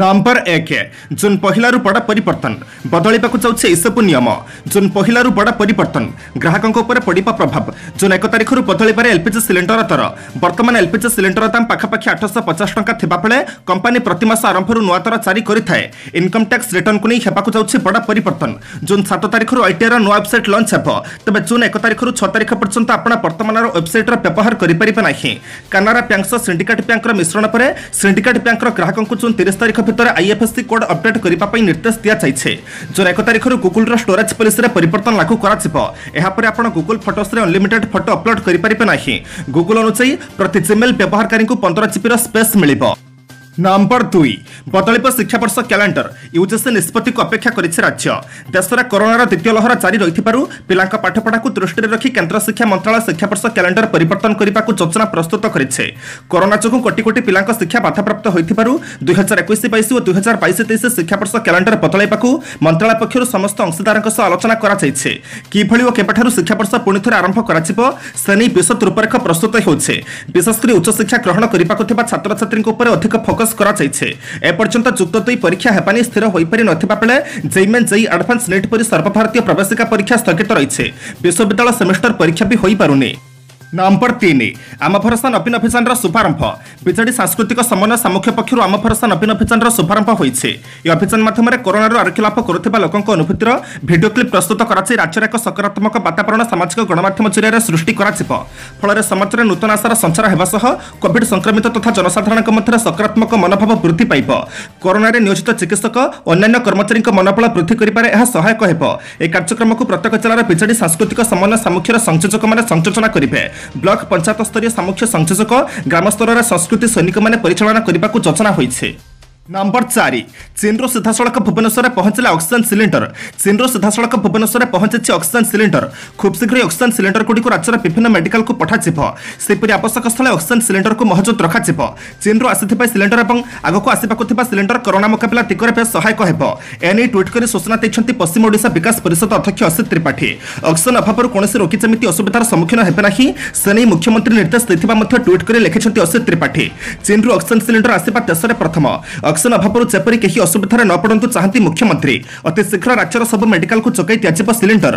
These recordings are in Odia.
ନମ୍ବର ଏକ ଜୁନ୍ ପହିଲାରୁ ବଡ଼ ପରିବର୍ତ୍ତନ। ବଦଳିବାକୁ ଯାଉଛି ଏସବୁ ନିୟମ। ଜୁନ୍ ପହିଲାରୁ ବଡ଼ ପରିବର୍ତ୍ତନ। ଗ୍ରାହକଙ୍କ ଉପରେ ପଡ଼ିବ ପ୍ରଭାବ। ଜୁନ୍ ଏକ ତାରିଖରୁ ବଦଳିପାରେ ଏଲ୍ପିଜି ସିଲିଣ୍ଡର ଦର। ବର୍ତ୍ତମାନ ଏଲ୍ପିଜି ସିଲିଣ୍ଡର ଦାମ ପାଖାପାଖି ଆଠଶହ ପଚାଶ ଟଙ୍କା ଥିବାବେଳେ କମ୍ପାନୀ ପ୍ରତିମାସ ଆରମ୍ଭରୁ ନୂଆ ଦର ଜାରି କରିଥାଏ। ଇନକମ୍ ଟ୍ୟାକ୍ସ ରିଟର୍ଣ୍ଣକୁ ନେଇ ହେବାକୁ ଯାଉଛି ବଡ଼ ପରିବର୍ତ୍ତନ। ଜୁନ୍ ସାତ ତାରିଖରୁ ଆଇଟିଆଇର ନୂଆ ୱେବସାଇଟ୍ ଲଞ୍ଚ ହେବ। ତେବେ ଜୁନ୍ ଏକ ତାରିଖରୁ ଛଅ ତାରିଖ ପର୍ଯ୍ୟନ୍ତ ଆପଣ ବର୍ତ୍ତମାନର ୱେବସାଇଟ୍ର ବ୍ୟବହାର କରିପାରିବେ ନାହିଁ। କାନାରା ବ୍ୟାଙ୍କ ସହ ସିଣ୍ଡିକେଟ୍ ବ୍ୟାଙ୍କର ମିଶ୍ରଣ ପରେ ସିଣ୍ଡିକେଟ୍ ବ୍ୟାଙ୍କର ଗ୍ରାହକଙ୍କୁ ଜୁନ୍ ତିରିଶ ତାରିଖ ଭିତରେ ଆଇଏଫ୍ଏସ୍ସି କୋଡ୍ ଅପଡେଟ୍ କରିବା ପାଇଁ ନିର୍ଦ୍ଦେଶ ଦିଆଯାଇଛି। ଜୁନ୍ ଏକ ତାରିଖରୁ ଗୁଗୁଲର ଷ୍ଟୋରେଜ ପଲିସିରେ ପରିବର୍ତ୍ତନ ଲାଗୁ କରାଯିବ। ଏହାପରେ ଆପଣ ଗୁଗୁଲ ଫଟୋସ୍ରେ ଅନଲିମିଟେଡ୍ ଫଟୋ ଅପଲୋଡ୍ କରିପାରିବେ ନାହିଁ। ଗୁଗୁଲ ଅନୁଯାୟୀ ପ୍ରତି ଜିମେଲ୍ ବ୍ୟବହାରକାରୀଙ୍କୁ ପନ୍ଦର ଜିବିର ସ୍ପେସ୍ ମିଳିବ। ନମ୍ବର ଦୁଇ ବଦଳିବ ଶିକ୍ଷାବର୍ଷ କ୍ୟାଲେଣ୍ଡର ୟୁଜିସି ନିଷ୍ପତ୍ତିକୁ ଅପେକ୍ଷା କରିଛି ରାଜ୍ୟ। ଦେଶରେ କରୋନାର ଦ୍ୱିତୀୟ ଲହର ଜାରି ରହିଥିବାରୁ ପିଲାଙ୍କ ପାଠପଢ଼ାକୁ ଦୃଷ୍ଟିରେ ରଖି କେନ୍ଦ୍ର ଶିକ୍ଷା ମନ୍ତ୍ରଣାଳୟ ଶିକ୍ଷାବର୍ଷ କ୍ୟାଲେଣ୍ଡର ପରିବର୍ତ୍ତନ କରିବାକୁ ଯୋଜନା ପ୍ରସ୍ତୁତ କରିଛି। କରୋନା ଯୋଗୁଁ କୋଟି କୋଟି ପିଲାଙ୍କ ଶିକ୍ଷା ବାଧାପ୍ରାପ୍ତ ହୋଇଥିବାରୁ ଦୁଇ ହଜାର ଏକୋଇଶ ବାଇଶ ଓ ଦୁଇ ହଜାର ବାଇଶ ତେଇଶ ଶିକ୍ଷାବର୍ଷ କ୍ୟାଲେଣ୍ଡର ବଦଳାଇବାକୁ ମନ୍ତ୍ରଣାଳୟ ପକ୍ଷରୁ ସମସ୍ତ ଅଂଶୀଦାରଙ୍କ ସହ ଆଲୋଚନା କରାଯାଇଛି। କିଭଳି ଓ କେବେଠାରୁ ଶିକ୍ଷାବର୍ଷ ପୁଣି ଥରେ ଆରମ୍ଭ କରାଯିବ ସେ ନେଇ ବିଶଦ ରୂପରେଖ ପ୍ରସ୍ତୁତ ହେଉଛି। ବିଶେଷ କରି ଉଚ୍ଚଶିକ୍ଷା ଗ୍ରହଣ କରିବାକୁ ଥିବା ଛାତ୍ରଛାତ୍ରୀଙ୍କ ଉପରେ ଅଧିକ ଫୋକସ୍ କରାଯାଇଛି ଏପର୍ଯ୍ୟନ୍ତ ଯୁକ୍ତ ଦୁଇ ପରୀକ୍ଷା ହେବା ନେଇ ସ୍ଥିର ହୋଇପାରି ନଥିବା ବେଳେ ଜେଇମେନ୍ ଜେଇ ଆଡଭାନ୍ସ ନେଟ୍ ପରି ସର୍ବଭାରତୀୟ ପ୍ରବେଶିକା ପରୀକ୍ଷା ସ୍ଥଗିତ ରହିଛି ବିଶ୍ୱବିଦ୍ୟାଳୟ ସେମିଷ୍ଟର ପରୀକ୍ଷା ବି ହୋଇପାରୁନି ନମ୍ବର ତିନି। ଆମ ଭରସା ନବୀନ ଅଭିଯାନର ଶୁଭାରମ୍ଭ। ବିଜେଡି ସାଂସ୍କୃତିକ ସମନ୍ୱୟ ସାମୁଖ୍ୟ ପକ୍ଷରୁ ଆମ ଭରସା ନବୀନ ଅଭିଯାନର ଶୁଭାରମ୍ଭ ହୋଇଛି। ଏହି ଅଭିଯାନ ମାଧ୍ୟମରେ କରୋନାରୁ ଆରୋଗ୍ୟ ଲାଭ କରୁଥିବା ଲୋକଙ୍କ ଅନୁଭୂତିର ଭିଡିଓ କ୍ଲିପ୍ ପ୍ରସ୍ତୁତ କରାଯାଇ ରାଜ୍ୟରେ ଏକ ସକାରାତ୍ମକ ବାତାବରଣ ସାମାଜିକ ଗଣମାଧ୍ୟମ ଜରିଆରେ ସୃଷ୍ଟି କରାଯିବ। ଫଳରେ ସମାଜରେ ନୂତନ ଆଶାର ସଞ୍ଚାର ହେବା ସହ କୋଭିଡ ସଂକ୍ରମିତ ତଥା ଜନସାଧାରଣଙ୍କ ମଧ୍ୟରେ ସକାରାତ୍ମକ ମନୋଭାବ ବୃଦ୍ଧି ପାଇବ। କରୋନାରେ ନିୟୋଜିତ ଚିକିତ୍ସକ ଅନ୍ୟାନ୍ୟ କର୍ମଚାରୀଙ୍କ ମନୋବଳ ବୃଦ୍ଧି କରିବାରେ ଏହା ସହାୟକ ହେବ। ଏହି କାର୍ଯ୍ୟକ୍ରମକୁ ପ୍ରତ୍ୟେକ ଜିଲ୍ଲାର ବିଜେଡି ସାଂସ୍କୃତିକ ସମନ୍ୱୟ ସାମୁଖ୍ୟର ସଂଯୋଜକମାନେ ସଂଯୋଜନା କରିବେ। ବ୍ଲକ ପଞ୍ଚାୟତ ସ୍ତରୀୟ ସାମୁଖ୍ୟ ସଂଯୋଜକ ଗ୍ରାମସ୍ତରରେ ସଂସ୍କୃତି ସୈନିକମାନେ ପରିଚାଳନା କରିବାକୁ ଯୋଜନା ହୋଇଛି ନମ୍ବର ଚାରି ଚୀନରୁ ସିଧାସଳଖ ଭୁବନେଶ୍ୱରରେ ପହଞ୍ଚିଲା ଅକ୍ସିଜେନ୍ ସିଲିଣ୍ଡର ଚୀନରୁ ସିଧାସଳଖ ଭୁବନେଶ୍ୱରରେ ପହଞ୍ଚିଛି ଅକ୍ସିଜେନ୍ ସିଲିଣ୍ଡର ଖୁବ୍ ଶୀଘ୍ର ଅକ୍ସିଜେନ୍ ସିଲିଣ୍ଡରଗୁଡ଼ିକୁ ରାଜ୍ୟର ବିଭିନ୍ନ ମେଡିକାଲକୁ ପଠାଯିବ। ସେହିପରି ଆବଶ୍ୟକ ସ୍ଥଳେ ଅକ୍ସିଜେନ୍ ସିଲିଣ୍ଡରକୁ ମହଜୁଦ ରଖାଯିବ। ଚୀନରୁ ଆସିଥିବା ସିଲିଣ୍ଡର ଏବଂ ଆଗକୁ ଆସିବାକୁ ଥିବା ସିଲିଣ୍ଡର କରୋନା ମୁକାବିଲା ଦିଗରେ ବେଶ୍ ସହାୟକ ହେବ। ଏନେଇ ଟ୍ୱିଟ୍ କରି ସୂଚନା ଦେଇଛନ୍ତି ପଶ୍ଚିମ ଓଡ଼ିଶା ବିକାଶ ପରିଷଦ ଅଧ୍ୟକ୍ଷ ଅସିତ ତ୍ରିପାଠୀ। ଅକ୍ସିଜେନ୍ ଅଭାବରୁ କୌଣସି ରୋଗୀ ଯେମିତି ଅସୁବିଧାର ସମ୍ମୁଖୀନ ହେବେ ନାହିଁ ସେ ନେଇ ମୁଖ୍ୟମନ୍ତ୍ରୀ ନିର୍ଦ୍ଦେଶ ଦେଇଥିବା ମଧ୍ୟ ଟ୍ୱିଟ୍ କରି ଲେଖିଛନ୍ତି ଅସିତ ତ୍ରିପାଠୀ। ଚୀନରୁ ଅକ୍ସିଜେନ୍ ସିଲିଣ୍ଡର ଆସିବା ଦେଶରେ ପ୍ରଥମ। ଅକ୍ସିଜେନ୍ ଅଭାବରୁ ଯେପରି କେହି ଅସୁବିଧାରେ ନ ପଡ଼ନ୍ତୁ ଚାହାନ୍ତି ମୁଖ୍ୟମନ୍ତ୍ରୀ। ଅତି ଶୀଘ୍ର ରାଜ୍ୟର ସବୁ ମେଡିକାଲକୁ ଯୋଗାଇ ଦିଆଯିବ ସିଲିଣ୍ଡର।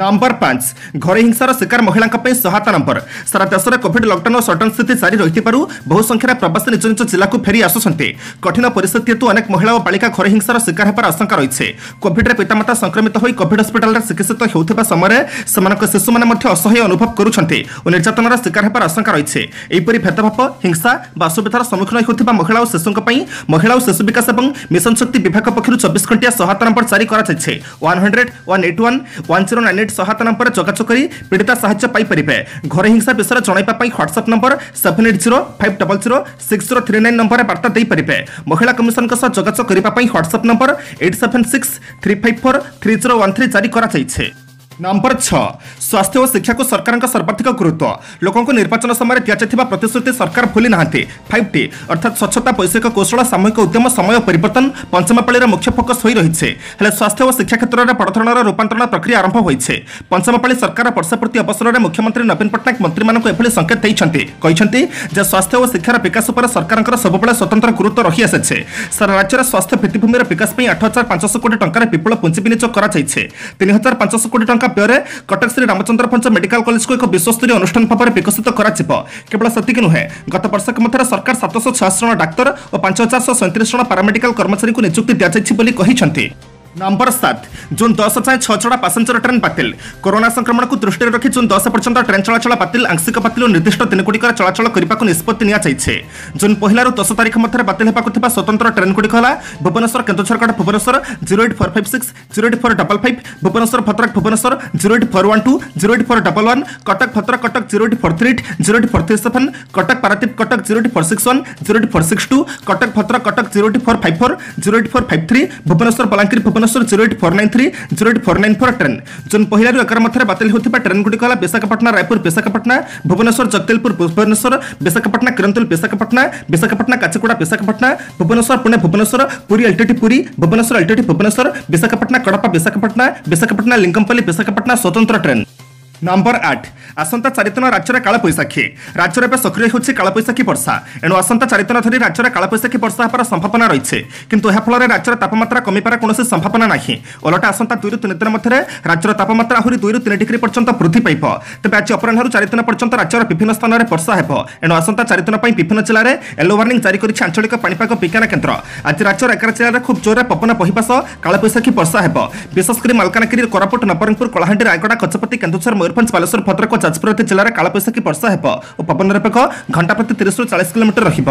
ନମ୍ବର ପାଞ୍ଚ। ଘରେ ହିଂସାର ଶିକାର ମହିଳାଙ୍କ ପାଇଁ ସହାୟତା ନମ୍ବର ସାରା ଦେଶରେ କୋଭିଡ ଲକଡାଉନ ଓ ସଟଡାଉନ ସ୍ଥିତି ଜାରି ରହିଥିବାରୁ ବହୁ ସଂଖ୍ୟାରେ ପ୍ରବାସୀ ନିଜ ନିଜ ଜିଲ୍ଲାକୁ ଫେରି ଆସୁଛନ୍ତି। କଠିନ ପରିସ୍ଥିତି ହେତୁ ଅନେକ ମହିଳା ଓ ବାଳିକା ଘରେ ହିଂସାର ଶିକାର ହେବାର ଆଶଙ୍କା ରହିଛି। କୋଭିଡରେ ପିତାମାତା ସଂକ୍ରମିତ ହୋଇ କୋଭିଡ ହସ୍ପିଟାଲରେ ଚିକିତ୍ସିତ ହେଉଥିବା ସମୟରେ ସେମାନଙ୍କ ଶିଶୁମାନେ ମଧ୍ୟ ଅସହାୟ ଅନୁଭବ କରୁଛନ୍ତି ଓ ନିର୍ଯାତନାର ଶିକାର ହେବାର ଆଶଙ୍କା ରହିଛି। ଏହିପରି ଭେଦଭାବ ହିଂସା ବା ଅସୁବିଧାର ସମ୍ମୁଖୀନ ହେଉଥିବା ମହିଳା ଓ ଶିଶୁଙ୍କ ପାଇଁ ମହିଳା ଓ ଶିଶୁ ବିକାଶ ଏବଂ ମିଶନ ଶକ୍ତି ବିଭାଗ ପକ୍ଷରୁ ଚବିଶ ଘଣ୍ଟିଆ ସହାୟତା ନମ୍ବର ଜାରି କରାଯାଇଛି। One hundred one eight one one zero nine eight ସହାୟତା ନମ୍ବରରେ ଯୋଗାଯୋଗ କରି ପୀଡ଼ିତା ସାହାଯ୍ୟ ପାଇପାରିବେ। ଘରେ ହିଂସା ବିଷୟରେ ଜଣାଇବା ପାଇଁ WhatsApp number seven eight zero five double zero six zero three nine ନମ୍ବରରେ ବାର୍ତ୍ତା ଦେଇପାରିବେ। ମହିଳା କମିଶନଙ୍କ ସହ ଯୋଗାଯୋଗ କରିବା ପାଇଁ WhatsApp number eight seven six three five four three zero one three ଜାରି କରାଯାଇଛି। ନମ୍ବର ଛଅ ସ୍ୱାସ୍ଥ୍ୟ ଓ ଶିକ୍ଷାକୁ ସରକାରଙ୍କ ସର୍ବାଧିକ ଗୁରୁତ୍ୱ। ଲୋକଙ୍କୁ ନିର୍ବାଚନ ସମୟରେ ଦିଆଯାଇଥିବା ପ୍ରତିଶ୍ରୁତି ସରକାର ଭୁଲି ନାହାନ୍ତି। ଫାଇଭ୍ ଟି ଅର୍ଥାତ୍ ସ୍ୱଚ୍ଛତା ବୈଷୟିକ କୌଶଳ ସାମୂହିକ ଉଦ୍ୟମ ସମୟ ପରିବର୍ତ୍ତନ ପଞ୍ଚମ ପାଳିର ମୁଖ୍ୟ ଫୋକସ୍ ହୋଇ ରହିଛି। ହେଲେ ସ୍ୱାସ୍ଥ୍ୟ ଓ ଶିକ୍ଷା କ୍ଷେତ୍ରରେ ବଡ଼ ଧରଣର ରୂପାନ୍ତରଣ ପ୍ରକ୍ରିୟା ଆରମ୍ଭ ହୋଇଛି। ପଞ୍ଚମ ପାଳି ସରକାର ବର୍ଷାପୂର୍ତ୍ତି ଅବସରରେ ମୁଖ୍ୟମନ୍ତ୍ରୀ ନବୀନ ପଟ୍ଟନାୟକ ମନ୍ତ୍ରୀମାନଙ୍କୁ ଏଭଳି ସଂକେତ ଦେଇଛନ୍ତି। କହିଛନ୍ତି ଯେ ସ୍ୱାସ୍ଥ୍ୟ ଓ ଶିକ୍ଷାର ବିକାଶ ଉପରେ ସରକାରଙ୍କର ସବୁବେଳେ ସ୍ୱତନ୍ତ୍ର ଗୁରୁତ୍ୱ ରହିଆସିଛି ସାରା ରାଜ୍ୟର ସ୍ୱାସ୍ଥ୍ୟ ଭିତ୍ତିଭୂମିର ବିକାଶ ପାଇଁ ଆଠ ହଜାର ପାଞ୍ଚଶହ କୋଟି ଟଙ୍କାର ବିପୁଳ ପୁଞ୍ଜି ବିନିଯୋଗ କରାଯାଇଛି। ତିନି ହଜାର ପାଞ୍ଚଶହ କୋଟି ଟଙ୍କା ବ୍ୟୟରେ କଟକ ଶ୍ରୀ ରାମଚନ୍ଦ୍ର ପଞ୍ଚ ମେଡିକାଲ କଲେଜକୁ ଏକ ବିଶ୍ୱସ୍ତରୀୟ ଅନୁଷ୍ଠାନ ଭାବରେ ବିକଶିତ କରାଯିବ। କେବଳ ସେତିକି ନୁହେଁ ଗତ ବର୍ଷକ ମଧ୍ୟରେ ସରକାର ସାତଶହ ଛୟାଅଶୀ ଜଣ ଡାକ୍ତର ଓ ପାଞ୍ଚ ହଜାର ଶହ ସଇଁତିରିଶ ଜଣ ପାରାମେଡିକାଲ କର୍ମଚାରୀଙ୍କୁ ନିଯୁକ୍ତି ଦିଆଯାଇଛି ବୋଲି କହିଛନ୍ତି। ନମ୍ବର ସାତ ଜୁନ୍ ଦଶ ଯାଏଁ ଛଅ ଛଡ଼ା ପାସେଞ୍ଜର ଟ୍ରେନ୍ ବାତିଲ କରୋନା ସଂକ୍ରମଣକୁ ଦୃଷ୍ଟିରେ ରଖି ଜୁନ୍ ଦଶ ପର୍ଯ୍ୟନ୍ତ ଟ୍ରେନ୍ ଚଳାଚଳ ବାତିଲ ଆଂଶିକ ବାତିଲ ଓ ନିର୍ଦ୍ଦିଷ୍ଟ ଦିନଗୁଡ଼ିକରେ ଚଳାଚଳ କରିବାକୁ ନିଷ୍ପତ୍ତି ନିଆଯାଇଛି ଜୁନ୍ ପହିଲାରୁ ଦଶ ତାରିଖ ମଧ୍ୟରେ ବାତିଲ ହେବାକୁ ଥିବା ସ୍ୱତନ୍ତ୍ର ଟ୍ରେନ୍ଗୁଡ଼ିକ ହେଲା Bhubaneswar Keonjhargarh Bhubaneswar zero eight four five six zero eight four double five Bhubaneswar Bhadrak Bhubaneswar zero eight four one two zero eight four double one Cuttack Bhadrak Cuttack zero eight four three eight zero eight four three seven Cuttack Paradip Cuttack zero eight four six one zero eight four six two Cuttack Bhadrak Cuttack zero eight four five four zero eight four five three Bhubaneswar Balangir Bhubaneswar Bhubaneswar zero eight four nine three zero eight four nine four train June পহিলার এগার মধ্যে বাতিল হওয়া ট্রেন গুড়ি হল বিশাখাপাটনা রায়পুর বিশাখাপাটনা ভুবনেশ্বর জগদলপুর ভুবনেশ্বর বিশাখাপাটনা কিরন্তল বিশাখাপাটনা বিশাখাপাটনা কাচিকুড়া বিশাখাপাটনা ভুবনেশ্বর পুনে ভুবনেশ্বর পুরী এলটিটি পুরী ভুবনেশ্বর এলটিটি ভুবনেশ্বর বিশাখাপাটনা কড়পা বিশাখাপাটনা বিশাখাপাটনা লিঙ্গমপল্লী বিশাখাপাটনা স্বতন্ত্র ট্রেন ନମ୍ବର ଆଠ ଆସନ୍ତା ଚାରିଦିନ ରାଜ୍ୟରେ କାଳବୈଶାଖୀ ରାଜ୍ୟରେ ଏବେ ସକ୍ରିୟ ହେଉଛି କାଳବୈଶାଖୀ ବର୍ଷା ଏଣୁ ଆସନ୍ତା ଚାରିଦିନ ଧରି ରାଜ୍ୟରେ କାଳବୈଶାଖୀ ବର୍ଷା ହେବାର ସମ୍ଭାବନା ରହିଛି। କିନ୍ତୁ ଏହାଫଳରେ ରାଜ୍ୟର ତାପମାତ୍ରା କମିବାର କୌଣସି ସମ୍ଭାବନା ନାହିଁ। ଓଲଟା ଆସନ୍ତା ଦୁଇରୁ ତିନି ଦିନ ମଧ୍ୟରେ ରାଜ୍ୟର ତାପମାତ୍ରା ଆହୁରି ଦୁଇରୁ ତିନି ଡିଗ୍ରୀ ପର୍ଯ୍ୟନ୍ତ ବୃଦ୍ଧି ପାଇବ। ତେବେ ଆଜି ଅପରାହ୍ନରୁ ଚାରିଦିନ ପର୍ଯ୍ୟନ୍ତ ରାଜ୍ୟର ବିଭିନ୍ନ ସ୍ଥାନରେ ବର୍ଷା ହେବ। ଏଣୁ ଆସନ୍ତା ଚାରିଦିନ ପାଇଁ ବିଭିନ୍ନ ଜିଲ୍ଲାରେ ୟେଲୋ ୱାର୍ଣ୍ଣିଂ ଜାରି କରିଛି ଆଞ୍ଚଳିକ ପାଣିପାଗ ବିଜ୍ଞାନ କେନ୍ଦ୍ର। ଆଜି ରାଜ୍ୟର ଏଗାର ଜିଲ୍ଲାରେ ଖୁବ୍ ଜୋରରେ ପବନ ବହିବା ସହ କାଳବୈଶାଖୀ ବର୍ଷା ହେବ। ବିଶେଷ କରି ମାଲକାନଗିରି କୋରାପୁଟ ନବରଙ୍ଗପୁର କଳାହାଣ୍ଡି ରାୟଗଡ଼ା ଗଜପତି କେନ୍ଦୁଝର ମୟୂରଭଞ୍ଜ ବାଲେଶ୍ୱର ଭଦ୍ରକ ଓ ଯାଜପୁର ଆଦି ଜିଲ୍ଲାରେ କାଳବୈଶାଖୀ ବର୍ଷା ହେବ ଓ ପବନର ବେଗ ଘଣ୍ଟା ପ୍ରତି ତିରିଶରୁ ଚାଳିଶ କିଲୋମିଟର ରହିବ।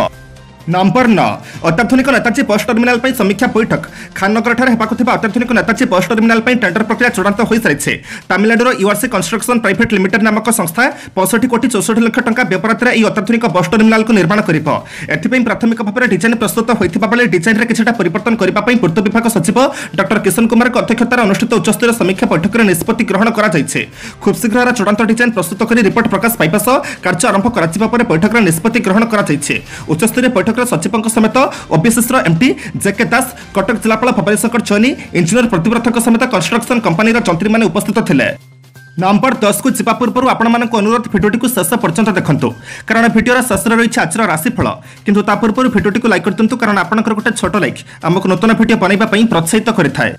ନମ୍ବର ନଅ ଅତ୍ୟାଧୁନିକ ନେତାଜୀ ବସ୍ ଟର୍ମିନାଲ ପାଇଁ ସମୀକ୍ଷା ବୈଠକ ଖାନନଗରଠାରେ ହେବାକୁ ଥିବା ଅତ୍ୟାଧୁନିକ ନେତାଜୀ ବସ୍ ଟର୍ମିନାଲ ପାଇଁ ଟେଣ୍ଡର ପ୍ରକ୍ରିୟା ଚୂଡ଼ାନ୍ତ ହୋଇସାରିଛି। ତାମିଲନାଡୁର ୟୁଆରସି କନଷ୍ଟ୍ରକ୍ସନ ପ୍ରାଇଭେଟ ଲିମିଟେଡ୍ ନାମକ ସଂସ୍ଥା ପଞ୍ଚଷଠି କୋଟି ଚଉଷଠି ଲକ୍ଷ ଟଙ୍କା ବ୍ୟୟପରାତରେ ଏହି ଅତ୍ୟାଧୁନିକ ବସ୍ ଟର୍ମିନାଲକୁ ନିର୍ମାଣ କରିବ। ଏଥିପାଇଁ ପ୍ରାଥମିକ ଭାବରେ ଡିଜାଇନ ପ୍ରସ୍ତୁତ ହୋଇଥିବା ବେଳେ ଡିଜାଇନରେ କିଛିଟା ପରିବର୍ତ୍ତନ କରିବା ପାଇଁ ପୂର୍ତ୍ତ ବିଭାଗ ସଚିବ ଡକ୍ଟର କିଶନ କୁମାରଙ୍କ ଅଧ୍ୟକ୍ଷତାରେ ଅନୁଷ୍ଠିତ ଉଚ୍ଚସ୍ତରୀୟ ସମୀକ୍ଷା ବୈଠକରେ ନିଷ୍ପତ୍ତି ଗ୍ରହଣ କରାଯାଇଛି। ଖୁବ୍ ଶୀଘ୍ର ଏହାର ଚୂଡ଼ାନ୍ତ ଡିଜାଇନ ପ୍ରସ୍ତୁତ କରି ରିପୋର୍ଟ ପ୍ରକାଶ ପାଇବା ସହ କାର୍ଯ୍ୟ ଆରମ୍ଭ କରାଯିବା ପରେ ବୈଠକରେ ନିଷ୍ପତ୍ତି ଗ୍ରହଣ କରାଯାଇଛି। ଉଚ୍ଚସ୍ତରୀୟ ବୈଠକରେ ସଚିବଙ୍କ ସମେତ ଓବିସିସିର ଏମ୍ଟି ଜେକେ ଦାସ କଟକ ଜିଲ୍ଲାପାଳ ଭବାନୀଶଙ୍କର ଇଞ୍ଜିନିୟର ପ୍ରତିବ୍ରତଙ୍କ ସମେତ କନଷ୍ଟ୍ରକ୍ସନ କମ୍ପାନୀର ଯନ୍ତ୍ରୀମାନେ ଉପସ୍ଥିତ ଥିଲେ। ନମ୍ବର ଦଶକୁ ଯିବା ପୂର୍ବରୁ ଆପଣମାନଙ୍କୁ ଅନୁରୋଧ ଭିଡ଼ିଓଟିକୁ ଶେଷ ପର୍ଯ୍ୟନ୍ତ ଦେଖନ୍ତୁ। କାରଣ ଭିଡ଼ିଓର ଶେଷରେ ରହିଛି ଆଜିର ରାଶିଫଳ। କିନ୍ତୁ ତା ପୂର୍ବରୁ ଭିଡ଼ିଓଟିକୁ ଲାଇକ୍ କରିଦିଅନ୍ତୁ କାରଣ ଆପଣଙ୍କର ଗୋଟେ ଛୋଟ ଲାଇକ୍ ଆମକୁ ନୂତନ ଭିଡ଼ିଓ ବନାଇବା ପାଇଁ ପ୍ରୋତ୍ସାହିତ କରିଥାଏ।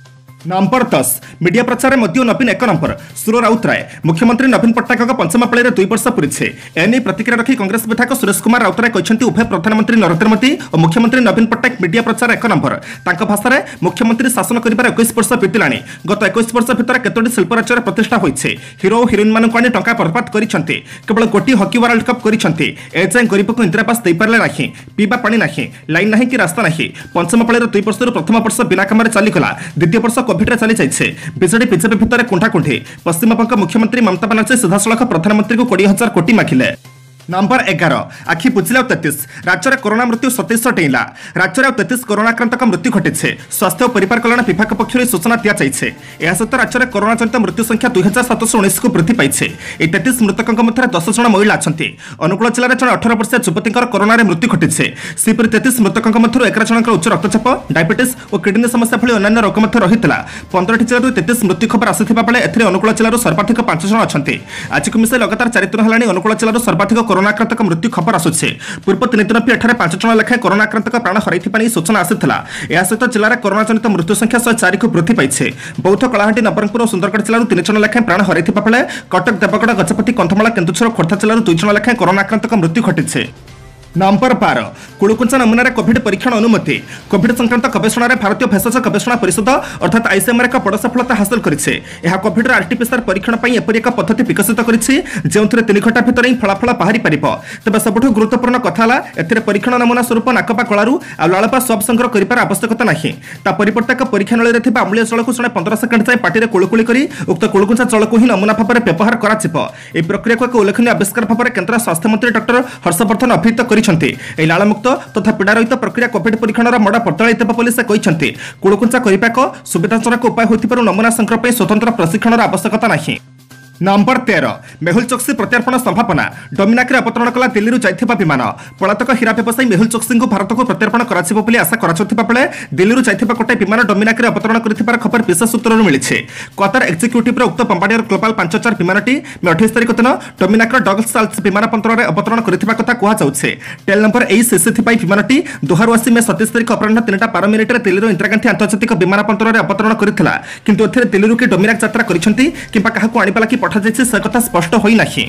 ନମ୍ବର ଦଶ ମିଡିଆ ପ୍ରଚାରରେ ମୋଦି ଓ ନବୀନ ଏକ ନମ୍ବର ସୁର ରାଉତରାୟ ମୁଖ୍ୟମନ୍ତ୍ରୀ ନବୀନ ପଟ୍ଟନାୟକଙ୍କ ପଞ୍ଚମ ପାଳିରେ ଦୁଇ ବର୍ଷ ପୂରିଛି। ଏନେଇ ପ୍ରତିକ୍ରିୟା ରଖି କଂଗ୍ରେସ ବିଧାୟକ ସୁରେଶ କୁମାର ରାଉତରାୟ କହିଛନ୍ତି ଉଭୟ ପ୍ରଧାନମନ୍ତ୍ରୀ ନରେନ୍ଦ୍ର ମୋଦି ଓ ମୁଖ୍ୟମନ୍ତ୍ରୀ ନବୀନ ପଟ୍ଟନାୟକ ମିଡିଆ ପ୍ରଚାର ଏକ ନମ୍ବର ତାଙ୍କ ଭାଷାରେ ମୁଖ୍ୟମନ୍ତ୍ରୀ ଶାସନ କରିବାର ଏକୋଇଶ ବର୍ଷ ବିତିଲାଣି। ଗତ ଏକୋଇଶ ବର୍ଷ ଭିତରେ କେତୋଟି ଶିଳ୍ପ ରାଜ୍ୟରେ ପ୍ରତିଷ୍ଠା ହୋଇଛି। ହିରୋ ଓ ହିରୋଇନମାନଙ୍କୁ ଆଣି ଟଙ୍କା ବର୍ବାଦ କରିଛନ୍ତି। କେବଳ ଗୋଟିଏ ହକି ୱାର୍ଲଡ କପ୍ କରିଛନ୍ତି। ଏଯାଏଁ ଗରିବକୁ ଇନ୍ଦିରାବାସ ଦେଇପାରିଲେ ନାହିଁ ପିଇବା ପାଣି ନାହିଁ ଲାଇନ୍ ନାହିଁ କି ରାସ୍ତା ନାହିଁ। ପଞ୍ଚମ ପାଳିର ଦୁଇ ବର୍ଷରୁ ପ୍ରଥମ ବର୍ଷ ବିନା କାମରେ ଚାଲିଗଲା। ଦ୍ୱିତୀୟ ବର୍ଷ କୋଭିଡ୍ରେ ଚାଲିଯାଇଛି ବିଜେଡି ବିଜେପି ଭିତରେ କୁଣ୍ଠାକୁଣ୍ଠି। ପଶ୍ଚିମବଙ୍ଗ ମୁଖ୍ୟମନ୍ତ୍ରୀ ମମତା ବାନାର୍ଜୀ ସିଧାସଳଖ ପ୍ରଧାନମନ୍ତ୍ରୀଙ୍କୁ କୋଡ଼ିଏ ହଜାର କୋଟି ମାଗିଲେ। ନମ୍ବର ଏଗାର ଆଖି ବୁଝିଲେ ଆଉ ତେତିଶ ରାଜ୍ୟରେ କରୋନା ମୃତ୍ୟୁ ସତେଇଶହ ଡେଇଁଲା ରାଜ୍ୟରେ ଆଉ ତେତିଶ କରୋନା ଆକ୍ରାନ୍ତଙ୍କ ମୃତ୍ୟୁ ଘଟିଛି ସ୍ୱାସ୍ଥ୍ୟ ଓ ପରିବାର କଲ୍ୟାଣ ବିଭାଗ ପକ୍ଷରୁ ଏହି ସୂଚନା ଦିଆଯାଇଛି ଏହା ସହିତ ରାଜ୍ୟରେ କରୋନା ଜନିତ ମୃତ୍ୟୁ ସଂଖ୍ୟା ଦୁଇ ହଜାର ସାତଶହ ଉଣେଇଶକୁ ବୃଦ୍ଧି ପାଇଛି। ଏହି ତେତିଶ ମୃତକଙ୍କ ମଧ୍ୟରେ ଦଶ ଜଣ ମହିଳା ଅଛନ୍ତି। ଅନୁଗୁଳ ଜିଲ୍ଲାରେ ଜଣେ ଅଠର ବର୍ଷୀୟ ଯୁବତୀଙ୍କର କରୋନାରେ ମୃତ୍ୟୁ ଘଟିଛି। ସେହିପରି ତେତିଶ ମୃତକଙ୍କ ମଧ୍ୟରୁ ଏଗାର ଜଣଙ୍କର ଉଚ୍ଚ ରକ୍ତଚାପ ଡାଇବେଟିସ୍ ଓ କିଡନୀ ସମସ୍ୟା ଭଳି ଅନ୍ୟାନ୍ୟ ରୋଗ ମଧ୍ୟ ରହିଥିଲା। ପନ୍ଦରଟି ଜିଲ୍ଲାରୁ ତେତିଶ ମୃତ୍ୟୁ ଖବର ଆସିଥିବା ବେଳେ ଏଥିରେ ଅନୁଗୁଳ ଜିଲ୍ଲାରୁ ସର୍ବାଧିକ ପାଞ୍ଚ ଜଣ ଅଛନ୍ତି। ଆଜିକୁ ମିଶାଇ ଲଗାତାର ଚାରି ଦିନ ହେଲାଣି ଅନୁଗୁଳ ଜିଲ୍ଲାରୁ ସର୍ବାଧିକ କରୋନା ଆକ୍ରାନ୍ତଙ୍କ ମୃତ୍ୟୁ ଖବର ଆସୁଛି। ପୂର୍ବ ତିନି ଦିନ ବି ଏଠାରେ ପାଞ୍ଚ ଜଣ ଲେଖାଏଁ କରୋନା ଆକ୍ରାନ୍ତଙ୍କ ପ୍ରାଣ ହରାଇଥିବା ନେଇ ସୂଚନା ଆସିଥିଲା। ଏହା ସହିତ ଜିଲ୍ଲାରେ କରୋନା ଜନିତ ମୃତ୍ୟୁ ସଂଖ୍ୟା ଶହେ ଚାରିକୁ ବୃଦ୍ଧି ପାଇଛି। ବୌଦ୍ଧ କଳାହାଣ୍ଡି ନବରଙ୍ଗପୁର ଓ ସୁନ୍ଦରଗଡ଼ ଜିଲ୍ଲାରୁ ତିନି ଜଣ ଲେଖାଏଁ ପ୍ରାଣ ହରାଇଥିବା ବେଳେ କଟକ ଦେବଗଡ଼ ଗଜପତି କନ୍ଧମାଳ କେନ୍ଦୁଝର ଖୋର୍ଦ୍ଧା ଜିଲ୍ଲାରୁ ଦୁଇ ଜଣ ଲେଖାଏଁ କରୋନା ଆକ୍ରାନ୍ତଙ୍କ ମୃତ୍ୟୁ ଘଟିଛି। ନମ୍ବର ବାର କୁଳୁକୁଞ୍ଚା ନମୁନାରେ କୋଭିଡ୍ ପରୀକ୍ଷଣ ଅନୁମତି। କୋଭିଡ୍ ସଂକ୍ରାନ୍ତ ଗବେଷଣାରେ ଭାରତୀୟ ଭେଷଜ ଗବେଷଣା ପରିଷଦ ଅର୍ଥାତ୍ ଆଇସିଏମ୍ଆର୍ ଏକ ବଡ଼ ସଫଳତା ହାସଲ କରିଛି। ଏହା କୋଭିଡ୍ର ଆର୍ଟିପିସିଆର୍ ପରୀକ୍ଷଣ ପାଇଁ ଏପରି ଏକ ପଦ୍ଧତି ବିକଶିତ କରିଛି ଯେଉଁଥିରେ ତିନି ଘଣ୍ଟା ଭିତରେ ହିଁ ଫଳାଫଳ ବାହାରି ପାରିବ। ତେବେ ସବୁଠୁ ଗୁରୁତ୍ୱପୂର୍ଣ୍ଣ କଥା ହେଲା ଏଥିରେ ପରୀକ୍ଷଣ ନମୁନା ସ୍ୱରୂପ ନାକ ବା କଳାରୁ ଆଉ ଲାଳ ବା ସ୍ୱାବ ସଂଗ୍ରହ କରିବାର ଆବଶ୍ୟକତା ନାହିଁ। ତା ପରିବର୍ତ୍ତେ ଏକ ପରୀକ୍ଷା ନଳୀରେ ଥିବା ଅମ୍ଳୀୟ ଜଳକୁ ଜଣେ ପନ୍ଦର ସେକେଣ୍ଡ ଯାଏଁ ପାଟିରେ କୁଳୁକୁଳି କରି ଉକ୍ତ କୁଳୁକୁଞ୍ଚା ଜଳକୁ ହିଁ ନମୁନା ଭାବରେ ବ୍ୟବହାର କରାଯିବ। ଏହି ପ୍ରକ୍ରିୟାକୁ ଏକ ଉଲ୍ଲେଖନୀୟ ଆବିଷ୍କାର ଭାବରେ କେନ୍ଦ୍ର ସ୍ୱାସ୍ଥ୍ୟମନ୍ତ୍ରୀ ଡକ୍ଟର ହର୍ଷବର୍ଦ୍ଧନ ଅଭିହିତ କରିଛନ୍ତି। ଏହି ଲାଳମୁକ୍ତ ତଥା ପୀଡ଼ାରହିତ ପ୍ରକ୍ରିୟା କୋଭିଡ୍ ପରୀକ୍ଷଣର ମଡ଼ ପତଳାଇ ଦେବ ବୋଲି ସେ କହିଛନ୍ତି। କୁଳୁକୁଞ୍ଚା କରିବା ଏକ ସୁବିଧାଜନକ ଉପାୟ ହୋଇଥିବାରୁ ନମୁନା ସଂଗ୍ରହ ପାଇଁ ସ୍ୱତନ୍ତ୍ର ପ୍ରଶିକ୍ଷଣର ଆବଶ୍ୟକତା ନାହିଁ। ନମ୍ବର ତେର ମେହୁଲ ଚୋକ୍ସି ପ୍ରତ୍ୟାର୍ପଣ ସମ୍ଭାବନା ଡୋମିନାକରେ ଅବତରଣ କଲା ଦିଲ୍ଲୀରୁ ଯାଇଥିବା ବିମାନ। ପଳାତକ ହୀରା ବ୍ୟବସାୟୀ ମେହୁଲ ଚୋକ୍ସିଙ୍କୁ ଭାରତକୁ ପ୍ରତ୍ୟାର୍ପଣ କରାଯିବ ବୋଲି ଆଶା କରାଯାଉଥିବା ବେଳେ ଦିଲ୍ଲୀରୁ ଯାଇଥିବା ଗୋଟାଏ ବିମାନ ଡୋମିନାକରେ ଅବତରଣ କରିଥିବାର ଖବର ବିଶେଷ ସୂତ୍ରରୁ ମିଳିଛି। କତାର ଏକ୍ଜିକ୍ୟୁଟିଭ୍ର ଉକ୍ତ ବମ୍ବାର୍ଡିୟର ଗ୍ଲୋବାଲ ପାଞ୍ଚ ଚାର ବିମାନଟି ମେ ଅଠେଇଶ ତାରିଖ ଦିନ ଡୋମିନାକର ଡଗଲ ସାଲ୍ସ ବିମାନ ବନ୍ଦରରେ ଅବତରଣ କରିଥିବା କଥା କୁହାଯାଉଛି। ଟେଲ୍ ନମ୍ବର ଏଇ ସିସି ଥିପାଇଁ ବିମାନଟି ଦୋହାରୁ ଆସି ମେ ସତେଇଶ ତାରିଖ ଅପରାହ୍ନ ତିନିଟା ବାର ମିନିଟ୍ରେ ଦିଲ୍ଲୀର ଇନ୍ଦିରା ଗାନ୍ଧୀ ଆନ୍ତର୍ଜାତିକ ବିମାନ ବନ୍ଦରରେ ଅବତରଣ କରିଥିଲା। କିନ୍ତୁ ଏଥିରେ ଦିଲ୍ଲୀରୁ କି ଡୋମିନାକ ଯାତ୍ରା କରିଛନ୍ତି କିମ୍ବା କାହାକୁ ଆଣିବା ଲାଗି ପଠାଯାଇଛି ସେ କଥା ସ୍ପଷ୍ଟ ହୋଇନାହିଁ।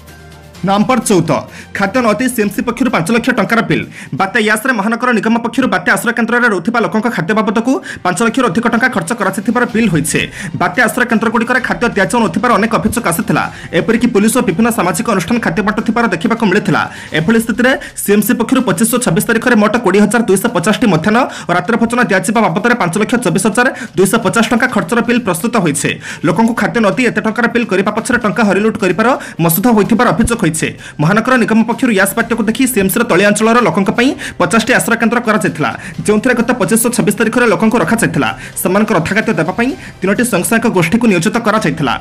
ନମ୍ବର ଚଉଦ ଖାଦ୍ୟ ନଦୀ ସିଏମ୍ସି ପକ୍ଷରୁ ପାଞ୍ଚ ଲକ୍ଷ ଟଙ୍କାର ବିଲ୍। ବାତ୍ୟା ୟାସରେ ମହାନଗର ନିଗମ ପକ୍ଷରୁ ବାତ୍ୟା ଆଶ୍ରୟ କେନ୍ଦ୍ରରେ ରହୁଥିବା ଲୋକଙ୍କ ଖାଦ୍ୟ ବାବଦକୁ ପାଞ୍ଚ ଲକ୍ଷରୁ ଅଧିକ ଟଙ୍କା ଖର୍ଚ୍ଚ କରାଯାଇଥିବାର ବିଲ୍ ହୋଇଛି। ବାତ୍ୟା ଆଶ୍ରୟ କେନ୍ଦ୍ରଗୁଡ଼ିକରେ ଖାଦ୍ୟ ଦିଆଯାଉନଥିବାର ଅନେକ ଅଭିଯୋଗ ଆସିଥିଲା। ଏପରିକି ପୁଲିସ ଓ ବିଭିନ୍ନ ସାମାଜିକ ଅନୁଷ୍ଠାନ ଖାଦ୍ୟ ବାଣ୍ଟୁଥିବାର ଦେଖିବାକୁ ମିଳିଥିଲା। ଏଭଳି ସ୍ଥିତିରେ ସିଏମ୍ସି ପକ୍ଷରୁ ପଚିଶ ଓ ଛବିଶ ତାରିଖରେ ମୋଟ କୋଡ଼ିଏ ହଜାର ଦୁଇଶହ ପଚାଶଟି ମଧ୍ୟାହ୍ନ ଓ ରାତ୍ର ଭୋଜନ ଦିଆଯିବା ବାବଦରେ ପାଞ୍ଚ ଲକ୍ଷ ଚବିଶ ହଜାର ଦୁଇଶହ ପଚାଶ ଟଙ୍କା ଖର୍ଚ୍ଚର ବିଲ୍ ପ୍ରସ୍ତୁତ ହୋଇଛି। ଲୋକଙ୍କୁ ଖାଦ୍ୟ ନଦୀ ଏତେ ଟଙ୍କାର ବିଲ୍ କରିବା ପଛରେ ଟଙ୍କା ହରିଲୁଟ କରିବାର ମସୁଧା ହୋଇଥିବାର ଅଭିଯୋଗ ହୋଇଛି ମହାନଗର ନିଗମ ପକ୍ଷରୁ ୟାସ୍ ବାତ୍ୟାକୁ ଦେଖି ସିଏମ୍ସିର ତଳିଆ ଅଞ୍ଚଳର ଲୋକଙ୍କ ପାଇଁ ପଚାଶଟି ଆଶ୍ରୟ କେନ୍ଦ୍ର କରାଯାଇଥିଲା ଯେଉଁଥିରେ ଗତ ପଚିଶ ଓ ଛବିଶ ତାରିଖରେ ଲୋକଙ୍କୁ ରଖାଯାଇଥିଲା। ସେମାନଙ୍କ ରଥାଖାଦ୍ୟ ଦେବା ପାଇଁ ତିନୋଟି ସ୍ୱୟଂସହାୟକ ଗୋଷ୍ଠୀକୁ ନିୟୋଜିତ କରାଯାଇଥିଲା।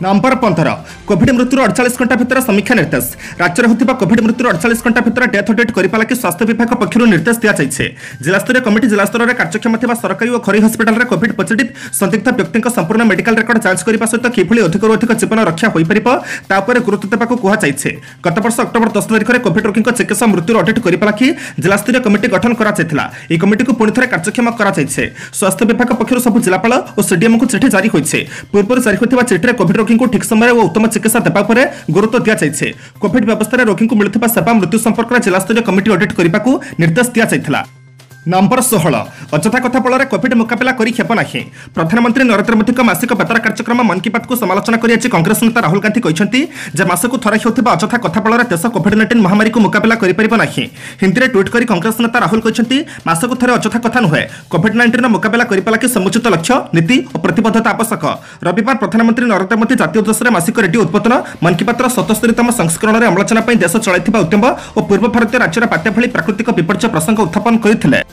ନମ୍ବର ପନ୍ଦର କୋଭିଡ ମୃତ୍ୟୁର ଅଡ଼ଚାଳିଶ ଘଣ୍ଟା ଭିତରେ ସମୀକ୍ଷା ନିର୍ଦ୍ଦେଶ। ରାଜ୍ୟରେ ହେଉଥିବା କୋଭିଡ ମୃତ୍ୟୁର ଅଡ଼ଚାଳିଶ ଘଣ୍ଟା ଭିତରେ ଡେଥ୍ ଡେଟ୍ କରିବା ଲାଗି ସ୍ୱାସ୍ଥ୍ୟ ବିଭାଗ ପକ୍ଷରୁ ନିର୍ଦ୍ଦେଶ ଦିଆଯାଇଛି। ଜିଲ୍ଲାସ୍ତରୀୟ କମିଟି ଜିଲ୍ଲାସ୍ତରରେ କାର୍ଯ୍ୟକ୍ଷମ ଥିବା ସରକାରୀ ଓ ଘରୋଇ ହସ୍ପିଟାଲରେ କୋଭିଡ ପଜିଟିଭ୍ ସନ୍ଦିଗ୍ଧ ବ୍ୟକ୍ତିଙ୍କ ସମ୍ପୂର୍ଣ୍ଣ ମେଡିକାଲ ରେକର୍ଡ ଯାଞ୍ଚ କରିବା ସହିତ କିଭଳି ଅଧିକରୁ ଅଧିକ ଜୀବନ ରକ୍ଷା ହୋଇପାରିବ ତା ଉପରେ ଗୁରୁତ୍ୱ ଦେବାକୁ କୁହାଯାଇଛି। ଗତବର୍ଷ ଅକ୍ଟୋବର ଦଶ ତାରିଖରେ କୋଭିଡ ରୋଗୀଙ୍କ ଚିକିତ୍ସା ମୃତ୍ୟୁର ଅଡିଟ୍ କରିବା ଲାଗି ଜିଲ୍ଲାସ୍ତରୀୟ କମିଟି ଗଠନ କରାଯାଇଥିଲା। ଏହି କମିଟିକୁ ପୁଣି ଥରେ କାର୍ଯ୍ୟକ୍ଷମ କରାଯାଇଛି। ସ୍ୱାସ୍ଥ୍ୟ ବିଭାଗ ପକ୍ଷରୁ ସବୁ ଜିଲ୍ଲାପାଳ ଓ ସିଡିଏମ୍କୁ ଚିଠି ଜାରି ହୋଇଛି। ପୂର୍ବରୁ ଜାରି ହୋଇଥିବା ଚିଠିରେ କୋଭିଡ ରୋଗୀଙ୍କୁ ଠିକ୍ ସମୟରେ ଓ ଉତ୍ତମ ଚିକିତ୍ସା ଦେବା ଉପରେ ଗୁରୁତ୍ୱ ଦିଆଯାଇଛି କୋଭିଡ ବ୍ୟବସ୍ଥାରେ ରୋଗୀଙ୍କୁ ମିଳୁଥିବା ସେବା ମୃତ୍ୟୁ ସମ୍ପର୍କରେ ଜିଲ୍ଲାସ୍ତରୀୟ କମିଟି ଅଡିଟ୍ କରିବାକୁ ନିର୍ଦ୍ଦେଶ ଦିଆଯାଇଥିଲା। ନମ୍ବର ଷୋହଳ। ଅଯଥା କଥା ଫଳରେ କୋଭିଡ ମୁକାବିଲା କରି ହେବ ନାହିଁ। ପ୍ରଧାନମନ୍ତ୍ରୀ ନରେନ୍ଦ୍ର ମୋଦିଙ୍କ ମାସିକ ବେତାର କାର୍ଯ୍ୟକ୍ରମ ମନ୍ କି ବାତ୍କୁ ସମାଲୋଚନା କରି ଆଜି କଂଗ୍ରେସ ନେତା ରାହୁଲ ଗାନ୍ଧୀ କହିଛନ୍ତି ଯେ ମାସକୁ ଥରେ ହେଉଥିବା ଅଯଥା କଥା ଫଳରେ ଦେଶ କୋଭିଡ ନାଇଣ୍ଟିନ୍ ମହାମାରୀକୁ ମୁକାବିଲା କରିପାରିବ ନାହିଁ। ହିନ୍ଦୀରେ ଟ୍ୱିଟ୍ କରି କଂଗ୍ରେସ ନେତା ରାହୁଲ କହିଛନ୍ତି ମାସକୁ ଥରେ ଅଯଥା କଥା ନୁହେଁ। କୋଭିଡ ନାଇଣ୍ଟିନ୍ର ମୁକାବିଲା କରିବା ଲାଗି ସମୁଚିତ ଲକ୍ଷ୍ୟ ନୀତି ଓ ପ୍ରତିବଦ୍ଧତା ଆବଶ୍ୟକ। ରବିବାର ପ୍ରଧାନମନ୍ତ୍ରୀ ନରେନ୍ଦ୍ର ମୋଦି ଜାତୀୟ ଉଦ୍ଦେଶ୍ୟରେ ମାସିକ ରେଡିଓ ଉଦ୍ବୋଧନ ମନ୍ କି ବାତ୍ର ସତସ୍ତରୀତମ ସଂସ୍କରଣରେ ଆଲୋଚନା ପାଇଁ ଦେଶ ଚଳାଇଥିବା ଉଦ୍ୟମ ଓ ପୂର୍ବ ଭାରତୀୟ ରାଜ୍ୟର ବାତ୍ୟା ଭଳି ପ୍ରାକୃତିକ ବିପର୍ଯ୍ୟୟ ପ୍ରସଙ୍ଗ ଉତ୍ଥାପନ କରିଥିଲେ।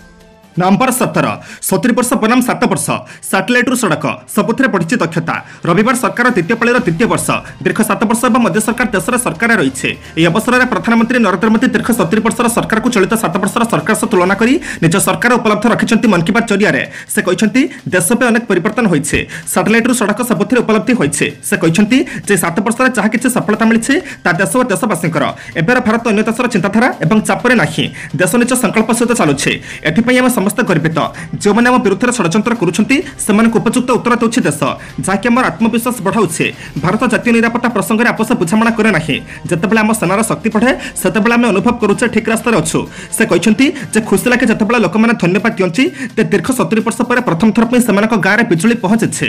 ନମ୍ବର ସତର ସତୁରି ବର୍ଷ ବନାମ ସାତ ବର୍ଷ। ସାଟେଲାଇଟ୍ରୁ ସଡ଼କ। ସବୁଥିରେ ପଡ଼ିଛି ଦକ୍ଷତା। ରବିବାର ସରକାର ତୃତୀୟ ପାଳିର ତୃତୀୟ ବର୍ଷ। ଦୀର୍ଘ ସାତ ବର୍ଷ ଏବଂ ମଧ୍ୟ ସରକାର ଦେଶର ସରକାର ରହିଛି। ଏହି ଅବସରରେ ପ୍ରଧାନମନ୍ତ୍ରୀ ନରେନ୍ଦ୍ର ମୋଦି ଦୀର୍ଘ ସତୁରି ବର୍ଷର ସରକାରକୁ ଚଳିତ ସାତ ବର୍ଷର ସରକାର ସହ ତୁଳନା କରି ନିଜ ସରକାର ଉପଲବ୍ଧ ରଖିଛନ୍ତି ମନ୍ କି ବାତ୍ ଜରିଆରେ। ସେ କହିଛନ୍ତି ଦେଶ ପାଇଁ ଅନେକ ପରିବର୍ତ୍ତନ ହୋଇଛି। ସାଟେଲାଇଟ୍ରୁ ସଡ଼କ ସବୁଥିରେ ଉପଲବ୍ଧି ହୋଇଛି। ସେ କହିଛନ୍ତି ଯେ ସାତ ବର୍ଷରେ ଯାହା କିଛି ସଫଳତା ମିଳିଛି ତା ଦେଶ ଓ ଦେଶବାସୀଙ୍କର। ଏବେର ଭାରତ ଅନ୍ୟ ଦେଶର ଚିନ୍ତାଧାରା ଏବଂ ଚାପରେ ନାହିଁ। ଦେଶ ନିଜ ସଂକଳ୍ପ ସହିତ ଚାଲୁଛି। ଏଥିପାଇଁ ଆମେ ସମସ୍ତ ଗର୍ବିତ। ଯେଉଁମାନେ ଆମ ବିରୁଦ୍ଧରେ ଷଡ଼ଯନ୍ତ୍ର କରୁଛନ୍ତି ସେମାନଙ୍କୁ ଉପଯୁକ୍ତ ଉତ୍ତର ଦେଉଛି ଦେଶ। ଯାହାକି ଆମର ଆତ୍ମବିଶ୍ୱାସ ବଢ଼ାଉଛି। ଭାରତ ଜାତୀୟ ନିରାପତ୍ତା ପ୍ରସଙ୍ଗରେ ଆପୋଷ ବୁଝାମଣା କରେ ନାହିଁ। ଯେତେବେଳେ ଆମ ସେନାର ଶକ୍ତି ବଢ଼େ ସେତେବେଳେ ଆମେ ଅନୁଭବ କରୁଛେ ଠିକ୍ ରାସ୍ତାରେ ଅଛୁ। ସେ କହିଛନ୍ତି ଯେ ଖୁସି ଲାଗେ ଯେତେବେଳେ ଲୋକମାନେ ଧନ୍ୟବାଦ ଦିଅନ୍ତି ଦୀର୍ଘ ସତୁରି ବର୍ଷ ପରେ ପ୍ରଥମ ଥର ପାଇଁ ସେମାନଙ୍କ ଗାଁରେ ବିଜୁଳି ପହଞ୍ଚିଛି।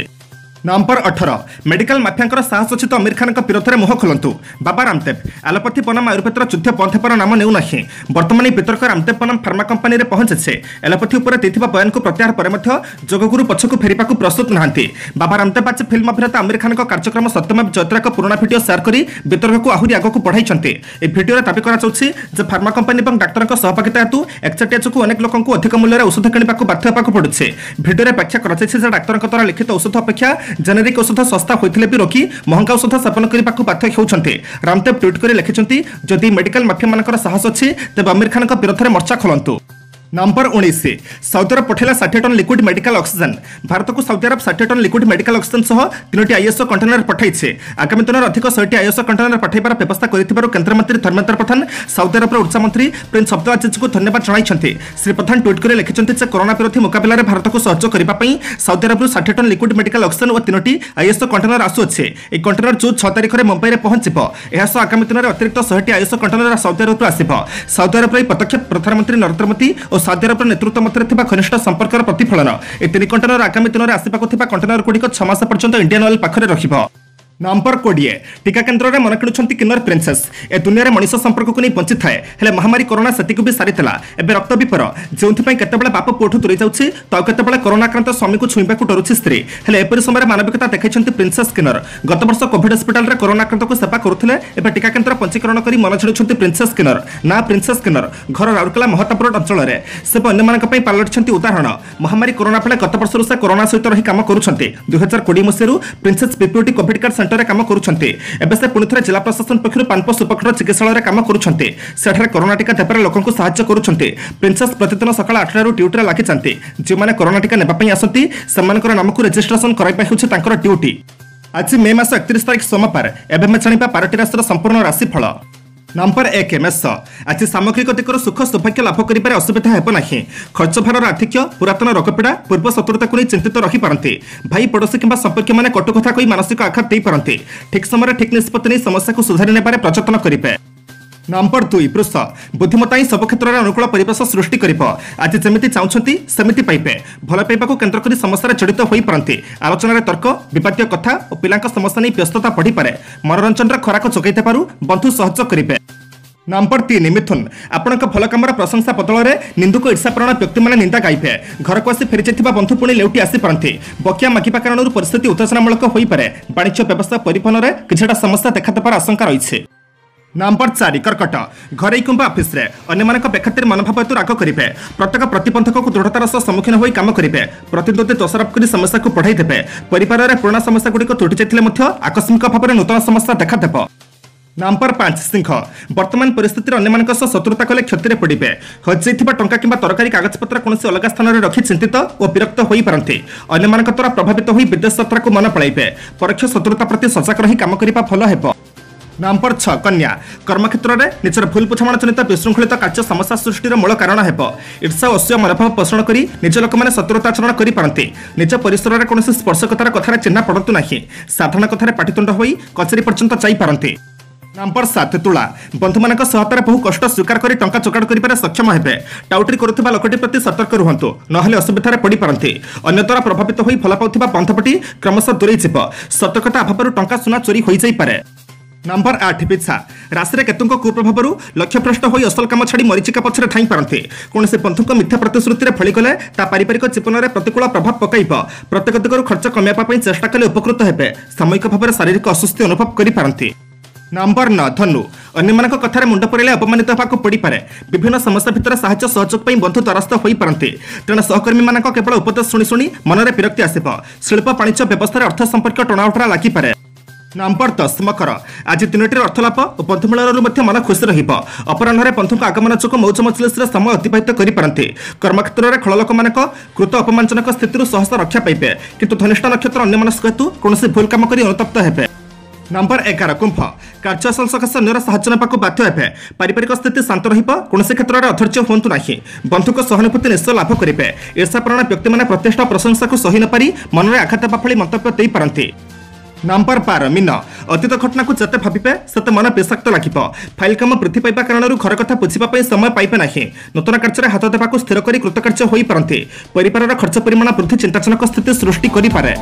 ନମ୍ବର ଅଠର ମେଡିକାଲ ମାଫିଆଙ୍କର ସାହସ ଅଛି ତ ଅମିର ଖାନଙ୍କ ବିରୋଧରେ ମୁହଁ ଖୋଲନ୍ତୁ। ବାବା ରାମଦେବ ଆଲୋପାଥି ବନାମ ଆୟୁର୍ବେଦର ଯୁଦ୍ଧ ବନ୍ଦ ହେବାର ନାମ ନେଉନାହିଁ। ବର୍ତ୍ତମାନ ଏହି ବିତର୍କ ରାମଦେବ ବନାମ ଫାର୍ମା କମ୍ପାନୀରେ ପହଞ୍ଚିছে ଆଲୋପାଥି ଉପରେ ଦେଇଥିବା ବୟାନକୁ ପ୍ରତ୍ୟାହାର ପରେ ମଧ୍ୟ ଯୋଗଗୁରୁ ପଛକୁ ଫେରିବାକୁ ପ୍ରସ୍ତୁତ ନାହାନ୍ତି। ବାବା ରାମଦେବ ଆଜି ଫିଲ୍ମ ଅଭିନେତା ଆମିର ଖାନଙ୍କ କାର୍ଯ୍ୟକ୍ରମ ସତ୍ୟମେବ ଜୟତ୍ର ଏକ ପୁରୁଣା ଭିଡିଓ ସେୟାର କରି ବିତର୍କକୁ ଆହୁରି ଆଗକୁ ବଢ଼ାଇଛନ୍ତି। ଏହି ଭିଡିଓରେ ଦାବି କରାଯାଉଛି ଯେ ଫାର୍ମା କମ୍ପାନୀ ଏବଂ ଡାକ୍ତରଙ୍କ ସହଭାଗିତା ହେତୁ ଏକଚାଟିଆ ଯୋଗୁଁ ଅନେକ ଲୋକଙ୍କୁ ଅଧିକ ମୂଲ୍ୟରେ ଔଷଧ କିଣିବାକୁ ବାଧ୍ୟ ହେବାକୁ ପଡୁଛି। ଭିଡିଓରେ ବ୍ୟାଖ୍ୟା କରାଯାଇଛି ଯେ ଡାକ୍ତରଙ୍କ ଦ୍ୱାରା ଲିଖିତ ଔଷଧ ଅପେକ୍ଷା ଜେନେରିକ୍ ଔଷଧ ଶସ୍ତା ହୋଇଥିଲେ ବି ରୋଗୀ ମହଙ୍ଗା ଔଷଧ ସେବନ କରିବାକୁ ବାଧ୍ୟ ହେଉଛନ୍ତି ରାମଦେବ ଟ୍ୱିଟ୍ କରି ଲେଖିଛନ୍ତି ଯଦି ମେଡିକାଲ ମାଫିଆମାନଙ୍କର ସାହସ ଅଛି ତେବେ ଅମିର ଖାନଙ୍କ ବିରୋଧରେ ମର୍ଚ୍ଚା ଖୋଲନ୍ତୁ। ନମ୍ବର ଉଣେଇଶ। ସାଉଦି ଆରବ ପଠାଇଲା ଷାଠିଏ ଟନ୍ ଲିକ୍ୟୁଡ୍ ମେଡିକାଲ ଅକ୍ସିଜେନ୍ ଭାରତକୁ ସାଉଦି ଆରବ ଷାଠିଏ ଟନ୍ ଲିକ୍ୟୁଡ୍ ମେଡିକାଲ ଅକ୍ସିଜେନ୍ ସହ ତିନୋଟି ଆଇଏସ୍ଓ କଣ୍ଟେନର ପଠାଇଛି। ଆଗାମୀ ଦିନରେ ଅଧିକ ଶହେଟି ଆଇଏସ୍ଓ କଣ୍ଟେନର ପଠାଇବାର ବ୍ୟବସ୍ଥା କରିଥିବାରୁ କେନ୍ଦ୍ରମନ୍ତ୍ରୀ ଧର୍ମେନ୍ଦ୍ର ପ୍ରଧାନ ସାଉଦି ଆରବର ଉର୍ଜାମନ୍ତ୍ରୀ ପ୍ରିନ୍ସ ଅବଦୁଲ୍ଲାଜିଜ୍ଙ୍କୁ ଧନ୍ୟବାଦ ଜଣାଇଛନ୍ତି। ଶ୍ରୀ ପ୍ରଧାନ ଟ୍ୱିଟ୍ କରି ଲେଖିଛନ୍ତି ଯେ କରୋନା ବିରୋଧୀ ମୁକାବିଲାରେ ଭାରତକୁ ସହଯୋଗ କରିବା ପାଇଁ ସାଉଦି ଆରବରୁ ଷାଠିଏ ଟନ୍ ଲିକ୍ୱିଡ୍ ମେଡିକାଲ ଅକ୍ସିଜେନ୍ ଓ ତିନୋଟି ଆଇଏସ୍ଓ କଣ୍ଟେନର ଆସୁଅଛି। ଏହି କଣ୍ଟେନର ଜୁନ୍ ଛଅ ତାରିଖରେ ମୁମ୍ବାଇରେ ପହଞ୍ଚିବ। ଏହା ସହ ଆଗାମୀ ଦିନରେ ଅତିରିକ୍ତ ଶହେଟି ଆଇଏସ୍ଓ କଣ୍ଟେନର ସାଉଦି ଆରବରୁ ଆସିବ। ସାଉଦି ଏହି ପଦକ୍ଷେପ ପ୍ରଧାନମନ୍ତ୍ରୀ ନରେନ୍ଦ୍ର ମୋଦି ଓ ସାଉଦି ଆରବର ନେତୃତ୍ୱ ମଧ୍ୟରେ ଥିବା ଘନିଷ୍ଠ ସମ୍ପର୍କର ପ୍ରତିଫଳନ। ଏହି ତିନି କଣ୍ଟେନର ଆଗାମୀ ଦିନରେ ଆସିବାକୁ ଥିବା କଣ୍ଟେନର ଗୁଡ଼ିକ ଛଅ ମାସ ପର୍ଯ୍ୟନ୍ତ ଇଣ୍ଡିଆନ୍ ଅଏଲ୍ ପାଖରେ ରହିବ। ନମ୍ବର କୋଡ଼ିଏ ଟିକା କେନ୍ଦ୍ରରେ ମନେ କିଣୁଛନ୍ତି କିନ୍ନର ପ୍ରିନ୍ସେସ୍ ଏ ଦୁନିଆରେ ମଣିଷ ସମ୍ପର୍କକୁ ନେଇ ବଞ୍ଚିଥାଏ ହେଲେ ମହାମାରୀ କରୋନା ସେତିକି ବି ସାରିଥିଲା ଏବେ ରକ୍ତ ବିପର ଯେଉଁଥିପାଇଁ କେତେବେଳେ ବାପ ପୁଅଠୁ ଦୂରେଇ ଯାଉଛି ତ ଆଉ କେତେବେଳେ କରୋନା ଆକ୍ରାନ୍ତ ସ୍ୱାମୀକୁ ଛୁଇଁବାକୁ ଡରୁଛି ସ୍ତ୍ରୀ ହେଲେ ଏପରି ସମୟରେ ମାନବିକତା ଦେଖାଇଛନ୍ତି ପ୍ରିନ୍ସେସ୍ କିନ୍ନର ଗତବର୍ଷ କୋଭିଡ୍ ହସ୍ପିଟାଲରେ କରୋନା ଆକ୍ରାନ୍ତକୁ ସେବା କରୁଥିଲେ ଏବେ ଟିକା କେନ୍ଦ୍ର ପଞ୍ଜୀକରଣ କରି ମନ ଛିଡ଼ୁଛନ୍ତି ପ୍ରିନ୍ସେସ୍ କିନ୍ନର ନା ପ୍ରିନ୍ସେସ୍ କିନ୍ନର ଘର ରାଉରକେଲା ମହତାପୁର ଅଞ୍ଚଳରେ ସେ ଅନ୍ୟମାନଙ୍କ ପାଇଁ ପାଲଟିଛନ୍ତି ଉଦାହରଣ ମହାମାରୀ କରୋନା ବେଳେ ଗତ ବର୍ଷରୁ ସେ କରୋନା ସହିତ ରହି କାମ କରୁଛନ୍ତି ଦୁଇ ହଜାର କୋଡ଼ିଏ ମସିହାରୁ ପ୍ରିନ୍ସେସ୍ ପିପିଓଟି କୋଭିଡ୍ କେୟାର ସେଣ୍ଟରରେ କାମ କରୁଛନ୍ତି। ଏବେ ସେ ପୁଣି ଥରେ ଜିଲ୍ଲା ପ୍ରଶାସନ ପକ୍ଷରୁ ପାନ୍ପ ସୁପକ୍ଷର ଚିକିତ୍ସାଳୟରେ କାମ କରୁଛନ୍ତି। ସେଠାରେ କରୋନା ଟିକା ଦେବାରେ ଲୋକଙ୍କୁ ସାହାଯ୍ୟ କରୁଛନ୍ତି। ପ୍ରିନ୍ସେସ୍ ପ୍ରତିଦିନ ସକାଳ ଆଠଟାରୁ ଡ୍ୟୁଟିରେ ଲାଗିଯାନ୍ତି ଯେଉଁମାନେ କରୋନା ଟିକା ନେବା ପାଇଁ ଆସନ୍ତି ସେମାନଙ୍କର ନାମକୁ ରେଜିଷ୍ଟ୍ରେସନ କରାଇବା ହେଉଛି ତାଙ୍କର ଡ୍ୟୁଟି। ଆଜି ମେ ମାସ ଏକତିରିଶ ତାରିଖ ସୋମବାର। ଏବେ ଆମେ ଜାଣିବା ପାରଟି ରାଶିର ସମ୍ପୂର୍ଣ୍ଣ ରାଶିଫଳ। ନମ୍ବର ଏକ ମେଷ। ଆଜି ସାମଗ୍ରିକ ଦିଗରୁ ସୁଖ ସୌଭାଗ୍ୟ ଲାଭ କରିବାରେ ଅସୁବିଧା ହେବ ନାହିଁ। ଖର୍ଚ୍ଚ ଭାରର ଆଧିକ୍ୟ ପୁରାତନ ରୋଗପୀଡ଼ା ପୂର୍ବ ଶତ୍ରୁତାକୁ ନେଇ ଚିନ୍ତିତ ରହିପାରନ୍ତି। ଭାଇ ପଡ଼ୋଶୀ କିମ୍ବା ସମ୍ପର୍କୀୟମାନେ କଟୁ କଥା କହି ମାନସିକ ଆଘାତ ଦେଇପାରନ୍ତି। ଠିକ୍ ସମୟରେ ଠିକ୍ ନିଷ୍ପତ୍ତି ନେଇ ସମସ୍ୟାକୁ ସୁଧାରି ନେବାରେ ପ୍ରଯତ୍ନ କରିବେ। ନମ୍ବର ଦୁଇ ବୃଷ ବୁଦ୍ଧିମତା ହିଁ ସବୁ କ୍ଷେତ୍ରରେ ଅନୁକୂଳ ପରିବେଶ ସୃଷ୍ଟି କରିବ। ଆଜି ଯେମିତି ଚାହୁଁଛନ୍ତି ସେମିତି ପାଇବେ। ଭଲ ପାଇବାକୁ କେନ୍ଦ୍ର କରି ସମସ୍ୟାରେ ଜଡ଼ିତ ହୋଇପାରନ୍ତି। ଆଲୋଚନାରେ ତର୍କ ବିବାଦୀୟ କଥା ଓ ପିଲାଙ୍କ ସମସ୍ୟା ନେଇ ବ୍ୟସ୍ତତା ବଢ଼ିପାରେ ମନୋରଞ୍ଜନର ଖୋରାକ ଯୋଗାଇ ଦେବାରୁ ବନ୍ଧୁ ସହଯୋଗ କରିବେ। ନମ୍ବର ତିନି ମିଥୁନ। ଆପଣଙ୍କ ଭଲ କାମର ପ୍ରଶଂସା ବଦଳରେ ନିନ୍ଦୁକ ଈର୍ଷାପ୍ରଣ ବ୍ୟକ୍ତିମାନେ ନିନ୍ଦା ଗାଇବେ। ଘରକୁ ଆସି ଫେରିଯାଇଥିବା ବନ୍ଧୁ ପୁଣି ଲେଉଟି ଆସିପାରନ୍ତି ବକିଆ ମାଗିବା କାରଣରୁ ପରିସ୍ଥିତି ଉତ୍ତେଜନାମୂଳକ ହୋଇପାରେ। ବାଣିଜ୍ୟ ବ୍ୟବସ୍ଥା ପରିବହନରେ କିଛିଟା ସମସ୍ୟା ଦେଖାଦେବାର ଆଶଙ୍କା ରହିଛି। ନମ୍ବର ଚାରି କର୍କଟ ଘରୋଇ କିମ୍ବା ଅଫିସରେ ଅନ୍ୟମାନଙ୍କ ବେଖାତିର ମନୋଭାବ ହେତୁ ରାଗ କରିବେ ପ୍ରତ୍ୟେକ ପ୍ରତିବନ୍ଧକକୁ ଦୃଢ଼ତାର ସହ ସମ୍ମୁଖୀନ ହୋଇ କାମ କରିବେ ପ୍ରତିଦ୍ୱନ୍ଦ୍ୱୀ ଦୋଷାରୋପ କରି ସମସ୍ୟାକୁ ବଢ଼ାଇ ଦେବେ ପରିବାରରେ ପୁରୁଣା ସମସ୍ୟାଗୁଡ଼ିକ ତୁଟି ଯାଇଥିଲେ ମଧ୍ୟ ଆକସ୍ମିକ ଭାବରେ ନୂତନ ସମସ୍ୟା ଦେଖାଦେବ ନମ୍ବର ପାଞ୍ଚ ସିଂହ ବର୍ତ୍ତମାନ ପରିସ୍ଥିତିରେ ଅନ୍ୟମାନଙ୍କ ସହ ଶତ୍ରୁତା କଲେ କ୍ଷତିରେ ପଡ଼ିବେ ହଜିଯାଇଥିବା ଟଙ୍କା କିମ୍ବା ତରକାରୀ କାଗଜପତ୍ର କୌଣସି ଅଲଗା ସ୍ଥାନରେ ରଖି ଚିନ୍ତିତ ଓ ବିରକ୍ତ ହୋଇପାରନ୍ତି ଅନ୍ୟମାନଙ୍କ ଦ୍ୱାରା ପ୍ରଭାବିତ ହୋଇ ବିଦେଶ ଯାତ୍ରାକୁ ମନ ପଳାଇବେ ପରୋକ୍ଷ ଶତ୍ରୁତା ପ୍ରତି ସଜାଗ ରହି କାମ କରିବା ଭଲ ହେବ ନମ୍ବର ଛଅ କନ୍ୟା କର୍ମକ୍ଷେତ୍ରରେ ନିଜର ଭୁଲ ବୁଝାମଣା ଜନିତ ବିଶୃଙ୍ଖଳିତ କାର୍ଯ୍ୟ ସମସ୍ୟା ସୃଷ୍ଟିର ମୂଳ କାରଣ ହେବ ଈର୍ଷା ଅସୂୟ ମନୋଭାବ ପୋଷଣ କରି ନିଜ ଲୋକମାନେ ଶତ୍ରୁତାଚରଣ କରିପାରନ୍ତି ନିଜ ପରିସରରେ କୌଣସି ସ୍ପର୍ଶକତାର କଥାରେ ଚିହ୍ନା ପଡ଼ନ୍ତୁ ନାହିଁ ସାଧାରଣ କଥାରେ ପାଟିତୁଣ୍ଡ ହୋଇ କଚେରୀ ପର୍ଯ୍ୟନ୍ତ ଯାଇପାରନ୍ତି ନମ୍ବର ସାତ ତୁଳା ବନ୍ଧୁମାନଙ୍କ ସହାୟତାରେ ବହୁ କଷ୍ଟ ସ୍ୱୀକାର କରି ଟଙ୍କା ଯୋଗାଡ଼ କରିବାରେ ସକ୍ଷମ ହେବେ ଟାଉଟରି କରୁଥିବା ଲୋକଟି ପ୍ରତି ସତର୍କ ରୁହନ୍ତୁ ନହେଲେ ଅସୁବିଧାରେ ପଡ଼ିପାରନ୍ତି ଅନ୍ୟ ଦ୍ୱାରା ପ୍ରଭାବିତ ହୋଇ ଭଲ ପାଉଥିବା ବନ୍ଧପଟି କ୍ରମଶଃ ଦୂରେଇ ଯିବ ସତର୍କତା ଅଭାବରୁ ଟଙ୍କା ସୁନା ଚୋରି ହୋଇଯାଇପାରେ ନମ୍ବର ଆଠ ପିଛା ରାଶିରେ କେତୁଙ୍କ କୁପ୍ରଭାବରୁ ଲକ୍ଷ୍ୟଭ୍ରଷ୍ଟ ହୋଇ ଅସଲ କାମ ଛାଡ଼ି ମରିଚିକା ପଛରେ ଧାଇଁ ପାରନ୍ତି। କୌଣସି ବନ୍ଧୁଙ୍କ ମିଥ୍ୟା ପ୍ରତିଶ୍ରୁତିରେ ଫଳିଗଲେ ତା ପାରିବାରିକ ଜୀବନରେ ପ୍ରତିକୂଳ ପ୍ରଭାବ ପକାଇବ। ପ୍ରତ୍ୟେକ ଦିଗରୁ ଖର୍ଚ୍ଚ କମାଇବା ପାଇଁ ଚେଷ୍ଟା କଲେ ଉପକୃତ ହେବେ। ସାମୟିକ ଭାବରେ ଶାରୀରିକ ଅସୁସ୍ଥି ଅନୁଭବ କରିପାରନ୍ତି। ନମ୍ବର ନଅ ଧନୁ। ଅନ୍ୟମାନଙ୍କ କଥାରେ ମୁଣ୍ଡ ପୁରାଇଲେ ଅପମାନିତ ହେବାକୁ ପଡ଼ିପାରେ। ବିଭିନ୍ନ ସମସ୍ୟା ଭିତରେ ସାହାଯ୍ୟ ସହଯୋଗ ପାଇଁ ବନ୍ଧୁ ଦ୍ୱାରସ୍ଥ ହୋଇପାରନ୍ତି। ତେଣୁ ସହକର୍ମୀମାନଙ୍କ କେବଳ ଉପଦେଶ ଶୁଣି ଶୁଣି ମନରେ ବିରକ୍ତି ଆସିବ। ଶିଳ୍ପ ବାଣିଜ୍ୟ ବ୍ୟବସ୍ଥାରେ ଅର୍ଥ ସମ୍ପର୍କୀୟ ଟଣାଉଟରା ଲାଗିପାରେ। ନମ୍ବର ଦଶ ମକର। ଆଜି ତିନୋଟିର ଅର୍ଥଲାଭ ଓ ବନ୍ଧୁ ମିଳନରୁ ମଧ୍ୟ ମନ ଖୁସି ରହିବ। ଅପରାହ୍ନରେ ବନ୍ଧୁଙ୍କ ଆଗମନ ଯୋଗୁଁ ମୌଜ ମଜଲିସରେ ସମୟ ଅତିବାହିତ କରିପାରନ୍ତି। କର୍ମକ୍ଷେତ୍ରରେ ଖଳ ଲୋକମାନଙ୍କ କୃତ ଅପମାନଜନକ ସ୍ଥିତିରୁ ସହସା ରକ୍ଷା ପାଇବେ। କିନ୍ତୁ ଧନିଷ୍ଠ ନକ୍ଷତ୍ର ଅନ୍ୟମନସ୍କ ହେତୁ କୌଣସି ଭୁଲ କାମ କରି ଅନୁତପ୍ତ ହେବେ। ନମ୍ବର ଏଗାର କୁମ୍ଭ। କାର୍ଯ୍ୟଶୀଳ ସକାଶେ ଅନ୍ୟର ସାହାଯ୍ୟ ନେବାକୁ ବାଧ୍ୟ ହେବେ। ପାରିବାରିକ ସ୍ଥିତି ଶାନ୍ତ ରହିବ କୌଣସି କ୍ଷେତ୍ରରେ ଅଧୈର୍ଯ୍ୟ ହୁଅନ୍ତୁ ନାହିଁ। ବନ୍ଧୁଙ୍କ ସହାନୁଭୂତି ନିଶ୍ଚୟ ଲାଭ କରିବେ। ଈର୍ଷାପରଣ ବ୍ୟକ୍ତିମାନେ ପ୍ରତିଷ୍ଠା ପ୍ରଶଂସାକୁ ସହି ନପାରି ମନରେ ଆଘାତ ହେବା ଭଳି ମନ୍ତବ୍ୟ ଦେଇପାରନ୍ତି। ନମ୍ବର ବାର ମିନ। ଅତୀତ ଘଟଣାକୁ ଯେତେ ଭାବିବେ ସେତେ ମନ ବିଷାକ୍ତ ଲାଗିବ। ଫାଇଲ କାମ ବୃଦ୍ଧି ପାଇବା କାରଣରୁ ଘର କଥା ବୁଝିବା ପାଇଁ ସମୟ ପାଇବେ ନାହିଁ। ନୂତନ କାର୍ଯ୍ୟରେ ହାତ ଦେବାକୁ ସ୍ଥିର କରି କୃତକାର୍ଯ୍ୟ ହୋଇପାରନ୍ତି। ପରିବାରର ଖର୍ଚ୍ଚ ପରିମାଣ ବୃଦ୍ଧି ଚିନ୍ତାଜନକ ସ୍ଥିତି ସୃଷ୍ଟି କରିପାରେ।